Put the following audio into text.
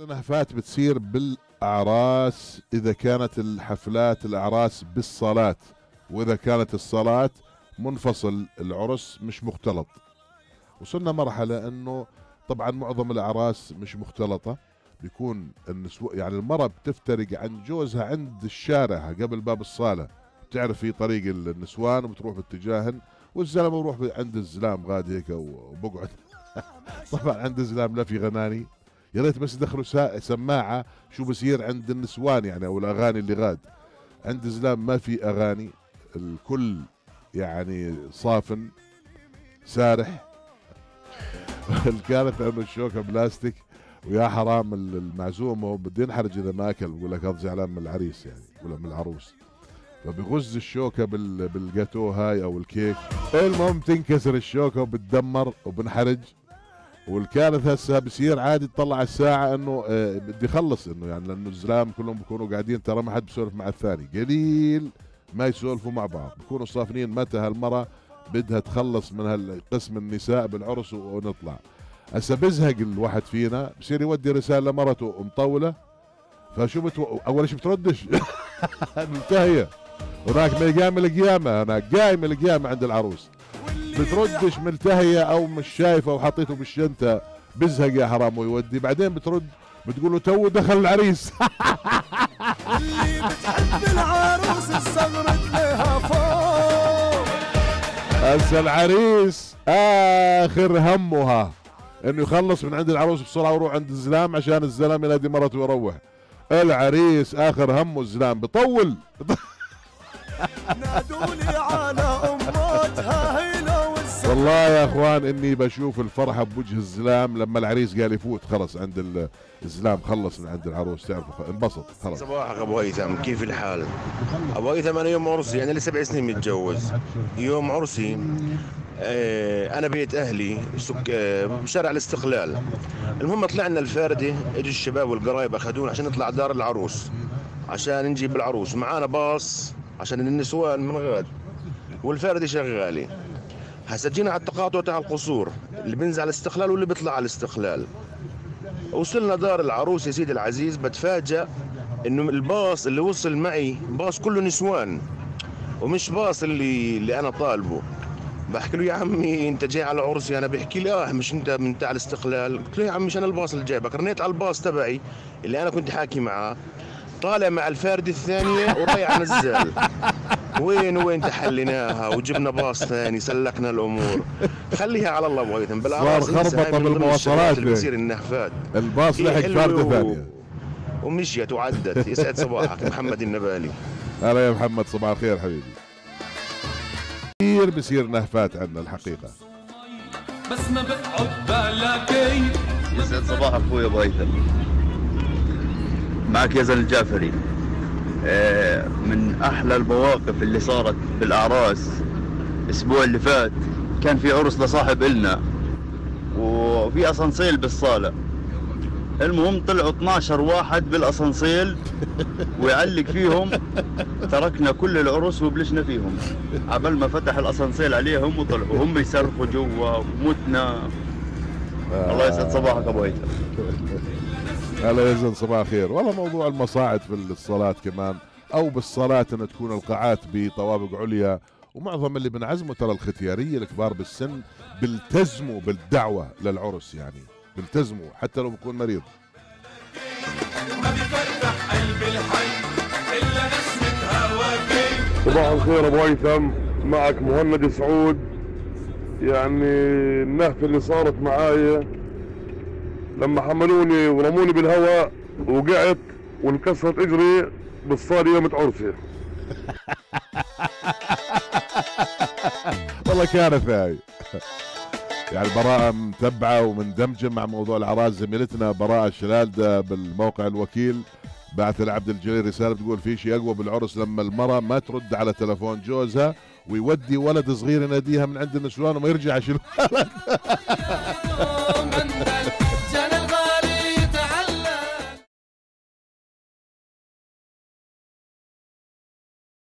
النهفات بتصير بالأعراس إذا كانت الحفلات الأعراس بالصلاة وإذا كانت الصلاة منفصل العرس مش مختلط. وصلنا مرحلة إنه طبعا معظم الأعراس مش مختلطة. بيكون النسو يعني المرأة بتفترق عن جوزها عند الشارع قبل باب الصالة. بتعرف في طريق النسوان وبتروح باتجاهن والزلمة بروح عند الزلام غاد هيك وبقعد. طبعا عند الزلام لا في غناني. يا ريت بس يدخلوا سماعة شو بصير عند النسوان يعني أو الأغاني اللي غاد. عند الزلام ما في أغاني الكل يعني صافن سارح. كانت إنه الشوكة بلاستيك ويا حرام المعزومه بده ينحرج إذا ما أكل بقول لك هذا زعلان من العريس يعني ولا من العروس. فبغز الشوكة بالجاتو هاي أو الكيك. المهم تنكسر الشوكة وبتدمر وبنحرج. والكارث هسه بصير عادي تطلع الساعة إنه آه بدي اخلص إنه يعني لأنه الزلام كلهم بيكونوا قاعدين ترى ما حد بيسولف مع الثاني. قليل ما يسولفوا مع بعض بيكونوا صافنين متى هالمرة بدها تخلص من هالقسم النساء بالعرس ونطلع. هسه بزهق الواحد فينا بصير يودي رسالة لمرته مطولة فشو بتو... أول شيء بتردش. منتهيه هناك ما قايم القيامة هناك قايم القيامة عند العروس. بتردش ملتهية أو مش شايفة وحطيته بالشنطة بزهق يا حرام ويودي. بعدين بترد بتقول له تو دخل العريس. اللي بتحب العروس استغرت لها فوق هسه العريس آخر همها إنه يخلص من عند العروس بسرعة ويروح عند الزلام عشان الزلام ينادي مرته ويروح العريس آخر همه الزلام. بطول. نادوني على هيلا والله يا اخوان اني بشوف الفرحة بوجه الزلام لما العريس قال يفوت خلص عند الزلام خلص من عند العروس تعرفوا انبسط خلص صباحك أبو هيثم كيف الحال؟ أبو هيثم أنا يوم عرسي أنا لي سبع سنين متجوز. يوم عرسي آه، أنا بيت أهلي سك آه، بشارع الاستقلال. المهم طلعنا الفارده إجوا الشباب والقرايب أخذونا عشان نطلع دار العروس عشان نجيب العروس. معانا باص عشان النسوان من غاد والفارده شغاله هسه جينا على التقاطع تاع القصور اللي بينزل على الاستقلال واللي بيطلع على الاستقلال. وصلنا دار العروس يا سيدي العزيز بتفاجأ إنه الباص اللي وصل معي باص كله نسوان ومش باص اللي اللي أنا طالبه. بحكي له يا عمي أنت جاي على عرسي أنا بحكي لي آه مش أنت من تاع الاستقلال. قلت له يا عمي مش أنا الباص اللي جايبك رنيت على الباص تبعي اللي أنا كنت حاكي معاه. طالع مع الفاردة الثانية ورايح نزال وين وين تحليناها؟ وجبنا باص ثاني سلكنا الأمور. خليها على الله ابو هيثم صار خربطة بالمواصلات اللي بصير النهفات. الباص لحق فاردة ثانية. ومشيت وعدت. يسعد صباحك محمد النبالي. هلا يا محمد صباح الخير حبيبي. كثير بصير نهفات عندنا الحقيقة. بس ما بقعد بالك يسعد صباحك أخوي أبو هيثم معك يزن الجعفري من أحلى المواقف اللي صارت بالأعراس الأسبوع اللي فات. كان في عرس لصاحب إلنا وفي أسانسيل بالصالة. المهم طلعوا 12 واحد بالأسانسيل ويعلق فيهم. تركنا كل العرس وبلشنا فيهم. عبل ما فتح الأسانسيل عليهم وطلعوا. هم يصرخوا جوا ومتنا. الله يسعد صباحك أبو هيثم هلا يزن صباح الخير. والله موضوع المصاعد في الصلاة كمان أو بالصلاة ان تكون القاعات بطوابق عليا. ومعظم اللي بنعزمه ترى الختيارية الكبار بالسن بيلتزموا بالدعوة للعرس يعني بيلتزموا حتى لو بكون مريض. صباح الخير أبو هيثم معك مهند سعود. يعني النهفة اللي صارت معايا لما حملوني ورموني بالهواء وقعت وانكسرت اجري بالصالة يوم عرسي. والله كارثة هاي يعني براءة متبعة ومندمجة مع موضوع العراس زميلتنا براءة الشلالدة بالموقع الوكيل. بعث لعبد الجليل رسالة بتقول في شيء أقوى بالعرس لما المرأة ما ترد على تلفون جوزها ويودي ولد صغير يناديها من عند النسوان وما يرجع يشيل الولد